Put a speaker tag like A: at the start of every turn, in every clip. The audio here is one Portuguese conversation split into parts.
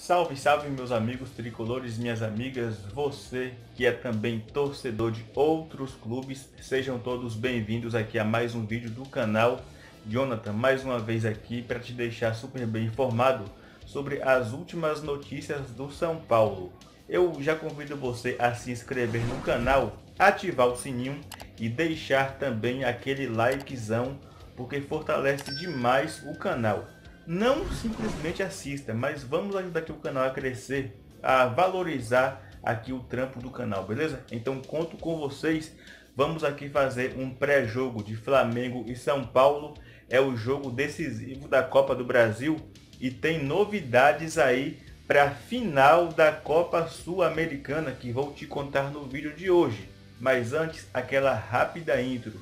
A: Salve, salve meus amigos tricolores, minhas amigas, você que é também torcedor de outros clubes, sejam todos bem-vindos aqui a mais um vídeo do canal. Jonathan, mais uma vez aqui para te deixar super bem informado sobre as últimas notícias do São Paulo. Eu já convido você a se inscrever no canal, ativar o sininho e deixar também aquele likezão, porque fortalece demais o canal não simplesmente assista, mas vamos ajudar aqui o canal a crescer, a valorizar aqui o trampo do canal, beleza? Então conto com vocês, vamos aqui fazer um pré-jogo de Flamengo e São Paulo, é o jogo decisivo da Copa do Brasil e tem novidades aí para a final da Copa Sul-Americana que vou te contar no vídeo de hoje. Mas antes, aquela rápida intro.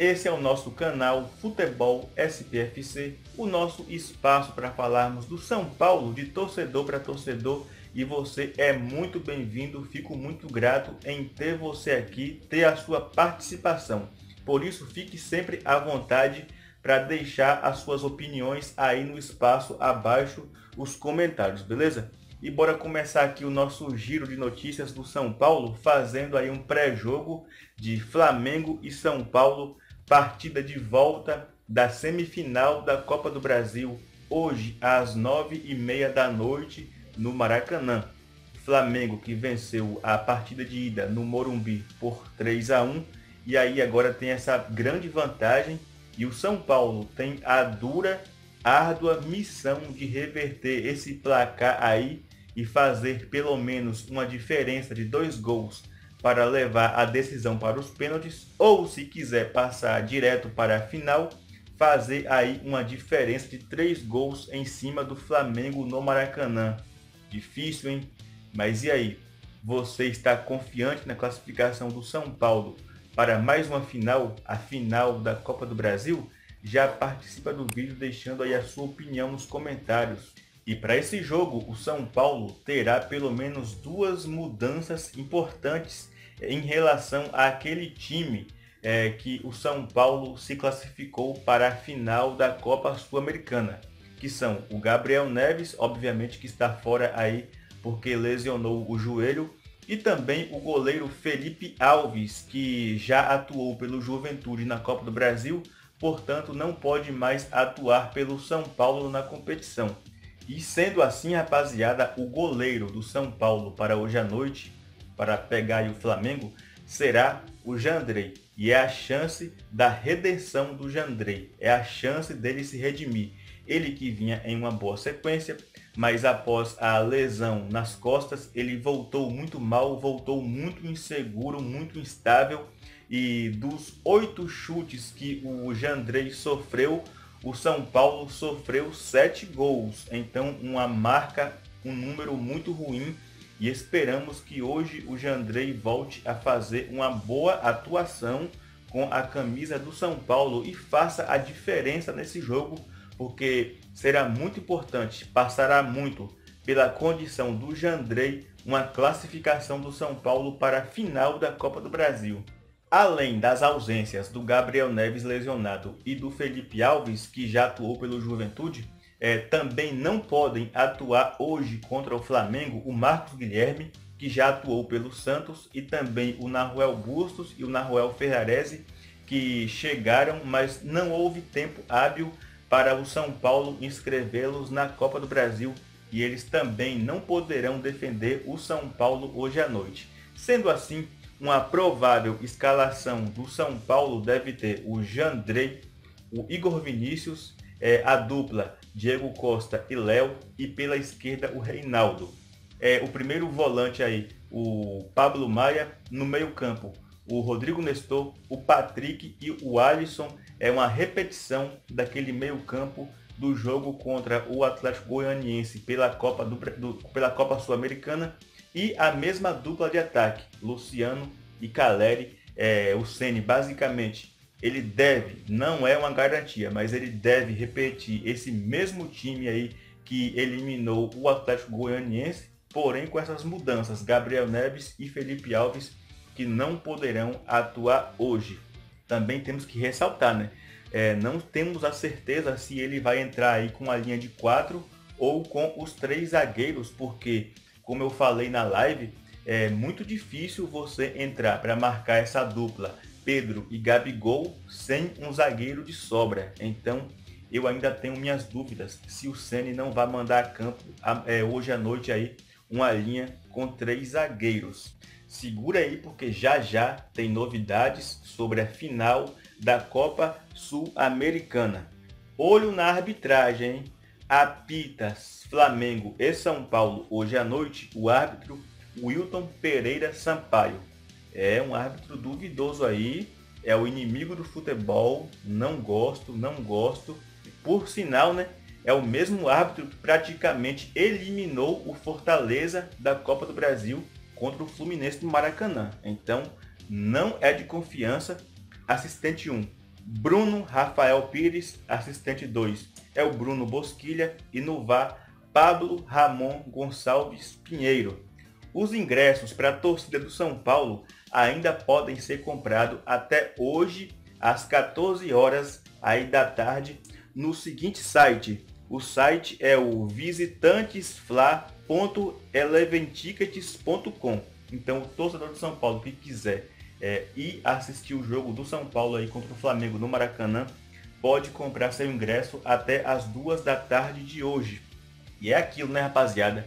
A: Esse é o nosso canal Futebol SPFC, o nosso espaço para falarmos do São Paulo de torcedor para torcedor e você é muito bem-vindo, fico muito grato em ter você aqui, ter a sua participação. Por isso, fique sempre à vontade para deixar as suas opiniões aí no espaço abaixo, os comentários, beleza? E bora começar aqui o nosso giro de notícias do São Paulo, fazendo aí um pré-jogo de Flamengo e São Paulo partida de volta da semifinal da Copa do Brasil, hoje às nove e meia da noite no Maracanã. Flamengo que venceu a partida de ida no Morumbi por 3 a 1 e aí agora tem essa grande vantagem e o São Paulo tem a dura, árdua missão de reverter esse placar aí e fazer pelo menos uma diferença de dois gols para levar a decisão para os pênaltis, ou se quiser passar direto para a final, fazer aí uma diferença de três gols em cima do Flamengo no Maracanã. Difícil, hein? Mas e aí? Você está confiante na classificação do São Paulo para mais uma final, a final da Copa do Brasil? Já participa do vídeo deixando aí a sua opinião nos comentários. E para esse jogo, o São Paulo terá pelo menos duas mudanças importantes em relação àquele time é, que o São Paulo se classificou para a final da Copa Sul-Americana, que são o Gabriel Neves, obviamente que está fora aí porque lesionou o joelho, e também o goleiro Felipe Alves, que já atuou pelo Juventude na Copa do Brasil, portanto não pode mais atuar pelo São Paulo na competição. E sendo assim, rapaziada, o goleiro do São Paulo para hoje à noite para pegar o Flamengo será o Jandrei. E é a chance da redenção do Jandrei. É a chance dele se redimir. Ele que vinha em uma boa sequência, mas após a lesão nas costas, ele voltou muito mal, voltou muito inseguro, muito instável. E dos oito chutes que o Jandrei sofreu, o São Paulo sofreu sete gols. Então, uma marca, um número muito ruim e esperamos que hoje o Jandrei volte a fazer uma boa atuação com a camisa do São Paulo e faça a diferença nesse jogo, porque será muito importante, passará muito pela condição do Jandrei uma classificação do São Paulo para a final da Copa do Brasil. Além das ausências do Gabriel Neves lesionado e do Felipe Alves, que já atuou pelo Juventude, é, também não podem atuar hoje contra o Flamengo o Marcos Guilherme, que já atuou pelo Santos, e também o Naruel Bustos e o Naruel Ferrarese, que chegaram, mas não houve tempo hábil para o São Paulo inscrevê-los na Copa do Brasil e eles também não poderão defender o São Paulo hoje à noite. Sendo assim, uma provável escalação do São Paulo deve ter o Jandrei, o Igor Vinícius, é, a dupla Diego Costa e Léo, e pela esquerda o Reinaldo. É, o primeiro volante aí, o Pablo Maia, no meio campo, o Rodrigo Nestor, o Patrick e o Alisson. É uma repetição daquele meio campo do jogo contra o Atlético Goianiense pela Copa, do, do pela Copa Sul-Americana e a mesma dupla de ataque, Luciano e Caleri. É, o Ceni basicamente ele deve, não é uma garantia, mas ele deve repetir esse mesmo time aí que eliminou o Atlético Goianiense, porém com essas mudanças, Gabriel Neves e Felipe Alves que não poderão atuar hoje. Também temos que ressaltar, né? é, não temos a certeza se ele vai entrar aí com a linha de quatro ou com os três zagueiros, porque, como eu falei na live, é muito difícil você entrar para marcar essa dupla Pedro e Gabigol sem um zagueiro de sobra. Então, eu ainda tenho minhas dúvidas se o Ceni não vai mandar a campo é, hoje à noite aí uma linha com três zagueiros. Segura aí porque já já tem novidades sobre a final da Copa Sul-Americana. Olho na arbitragem, hein? Apita Flamengo e São Paulo hoje à noite o árbitro Wilton Pereira Sampaio. É um árbitro duvidoso aí, é o inimigo do futebol, não gosto, não gosto. Por sinal, né, é o mesmo árbitro que praticamente eliminou o Fortaleza da Copa do Brasil contra o Fluminense no Maracanã. Então, não é de confiança. Assistente 1, Bruno Rafael Pires. Assistente 2 é o Bruno Bosquilha. E no VAR, Pablo Ramon Gonçalves Pinheiro. Os ingressos para a torcida do São Paulo ainda podem ser comprados até hoje às 14 horas aí da tarde no seguinte site. O site é o visitantesfla.eleventickets.com. Então, o torcedor do São Paulo que quiser é, ir assistir o jogo do São Paulo aí contra o Flamengo no Maracanã, pode comprar seu ingresso até as duas da tarde de hoje. E é aquilo, né, rapaziada?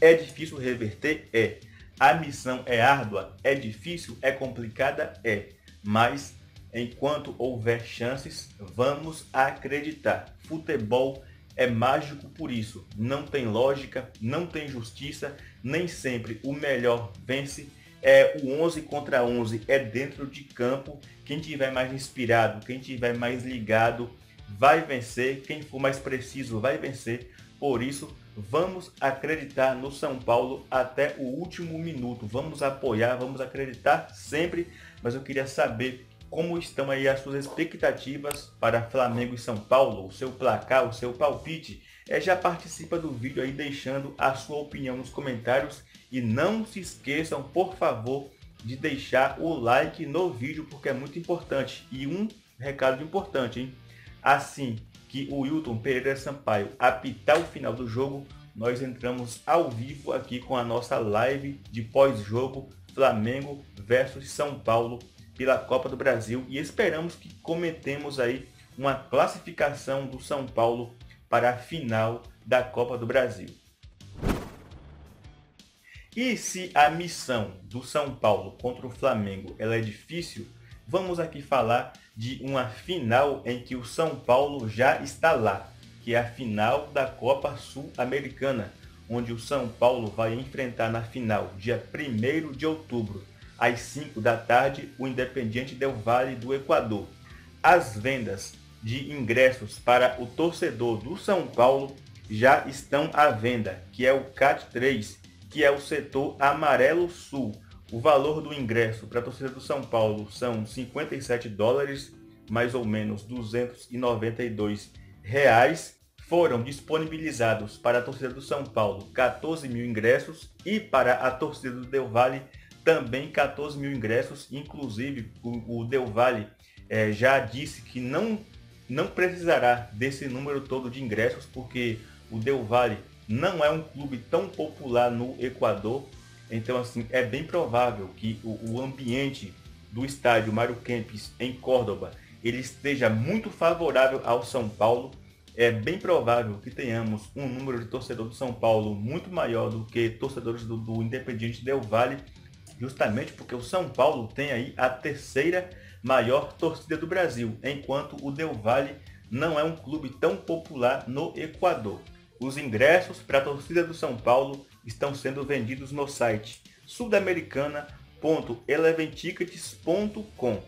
A: É difícil reverter? É. A missão é árdua? É difícil? É complicada? É. Mas enquanto houver chances, vamos acreditar. Futebol é mágico por isso. Não tem lógica, não tem justiça, nem sempre o melhor vence. É o 11 contra 11, é dentro de campo. Quem tiver mais inspirado, quem tiver mais ligado, vai vencer. Quem for mais preciso, vai vencer. Por isso, vamos acreditar no São Paulo até o último minuto. Vamos apoiar, vamos acreditar sempre. Mas eu queria saber como estão aí as suas expectativas para Flamengo e São Paulo, o seu placar, o seu palpite. É, já participa do vídeo aí deixando a sua opinião nos comentários e não se esqueçam, por favor, de deixar o like no vídeo porque é muito importante. E um recado importante, hein? Assim que o Wilton Pereira Sampaio apitar o final do jogo, nós entramos ao vivo aqui com a nossa live de pós-jogo Flamengo versus São Paulo pela Copa do Brasil e esperamos que cometemos aí uma classificação do São Paulo para a final da Copa do Brasil. E se a missão do São Paulo contra o Flamengo ela é difícil, vamos aqui falar de uma final em que o São Paulo já está lá, que é a final da Copa Sul-Americana, onde o São Paulo vai enfrentar na final, dia 1 de outubro, às 5 da tarde, o Independiente Del Vale do Equador. As vendas de ingressos para o torcedor do São Paulo já estão à venda, que é o CAT 3, que é o setor amarelo sul, o valor do ingresso para a torcida do São Paulo são 57 dólares, mais ou menos 292 reais. Foram disponibilizados para a torcida do São Paulo 14 mil ingressos e para a torcida do Del Valle também 14 mil ingressos. Inclusive o, o Del Valle é, já disse que não, não precisará desse número todo de ingressos porque o Del Valle não é um clube tão popular no Equador então, assim, é bem provável que o, o ambiente do estádio Mário Kempis em Córdoba ele esteja muito favorável ao São Paulo. É bem provável que tenhamos um número de torcedores do São Paulo muito maior do que torcedores do, do Independiente Del Valle, justamente porque o São Paulo tem aí a terceira maior torcida do Brasil, enquanto o Del Valle não é um clube tão popular no Equador. Os ingressos para a torcida do São Paulo estão sendo vendidos no site sudamericana.eleventickets.com.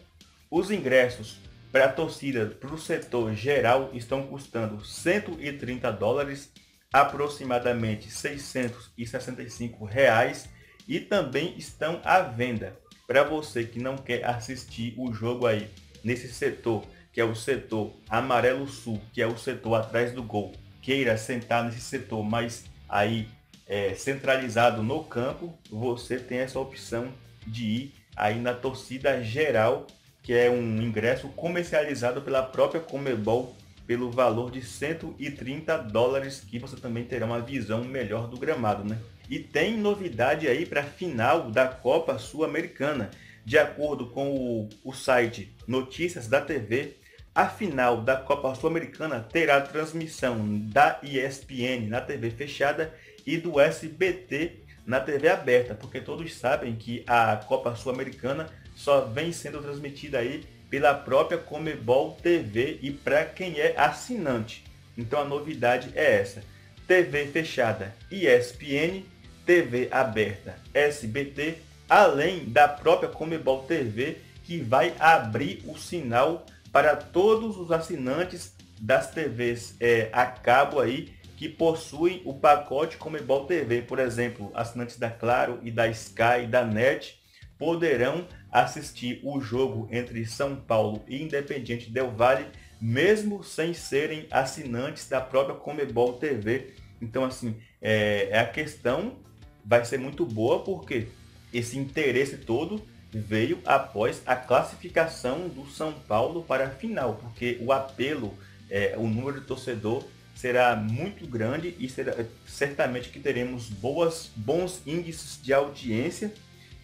A: Os ingressos para a torcida para o setor geral estão custando 130 dólares, aproximadamente 665 reais, e também estão à venda para você que não quer assistir o jogo aí nesse setor, que é o setor amarelo sul, que é o setor atrás do gol queira sentar nesse setor mais aí é, centralizado no campo, você tem essa opção de ir aí na torcida geral que é um ingresso comercializado pela própria Comebol pelo valor de 130 dólares, que você também terá uma visão melhor do gramado, né? E tem novidade aí para a final da Copa Sul-Americana. De acordo com o, o site Notícias da TV, a final da Copa Sul-Americana terá transmissão da ESPN na TV fechada e do SBT na TV aberta, porque todos sabem que a Copa Sul-Americana só vem sendo transmitida aí pela própria Comebol TV e para quem é assinante. Então a novidade é essa: TV fechada ESPN, TV aberta SBT, além da própria Comebol TV que vai abrir o sinal para todos os assinantes das TVs é, a cabo aí que possuem o pacote Comebol TV. Por exemplo, assinantes da Claro e da Sky e da NET poderão assistir o jogo entre São Paulo e Independiente Del Valle, mesmo sem serem assinantes da própria Comebol TV. Então, assim, é, é a questão vai ser muito boa porque esse interesse todo veio após a classificação do São Paulo para a final, porque o apelo, é, o número de torcedor será muito grande e será, certamente que teremos boas, bons índices de audiência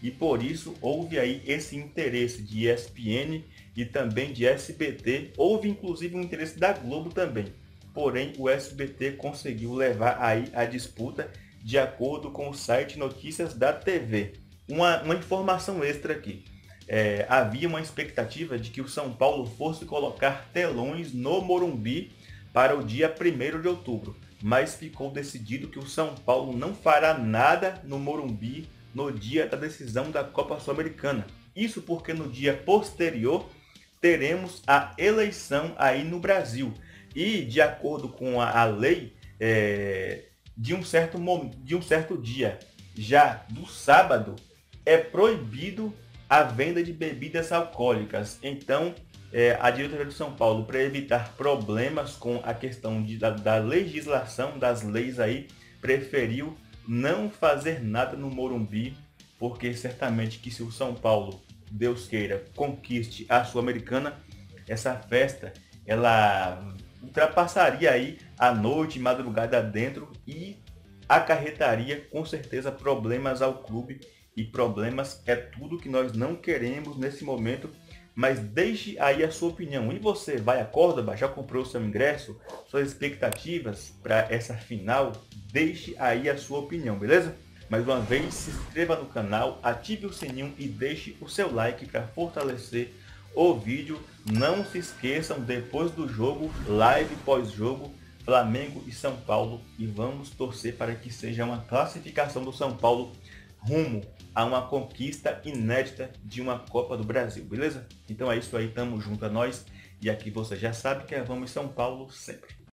A: e por isso houve aí esse interesse de ESPN e também de SBT, houve inclusive um interesse da Globo também. Porém, o SBT conseguiu levar aí a disputa de acordo com o site Notícias da TV uma, uma informação extra aqui. É, havia uma expectativa de que o São Paulo fosse colocar telões no Morumbi para o dia 1 de outubro, mas ficou decidido que o São Paulo não fará nada no Morumbi no dia da decisão da Copa Sul-Americana. Isso porque no dia posterior teremos a eleição aí no Brasil. E de acordo com a, a lei, é, de, um certo, de um certo dia, já do sábado, é proibido a venda de bebidas alcoólicas. Então, é, a diretoria de São Paulo, para evitar problemas com a questão de, da, da, legislação, das leis aí, preferiu não fazer nada no Morumbi, porque certamente que se o São Paulo, Deus queira, conquiste a Sul-Americana, essa festa, ela ultrapassaria aí a noite, madrugada dentro e acarretaria com certeza problemas ao clube e problemas é tudo que nós não queremos nesse momento. Mas deixe aí a sua opinião. E você vai a Córdoba? Já comprou seu ingresso? Suas expectativas para essa final? Deixe aí a sua opinião, beleza? Mais uma vez, se inscreva no canal, ative o sininho e deixe o seu like para fortalecer o vídeo. Não se esqueçam, depois do jogo, live pós-jogo, Flamengo e São Paulo. E vamos torcer para que seja uma classificação do São Paulo rumo a uma conquista inédita de uma Copa do Brasil, beleza? Então é isso aí, tamo junto a nós. E aqui você já sabe que é Vamos São Paulo sempre.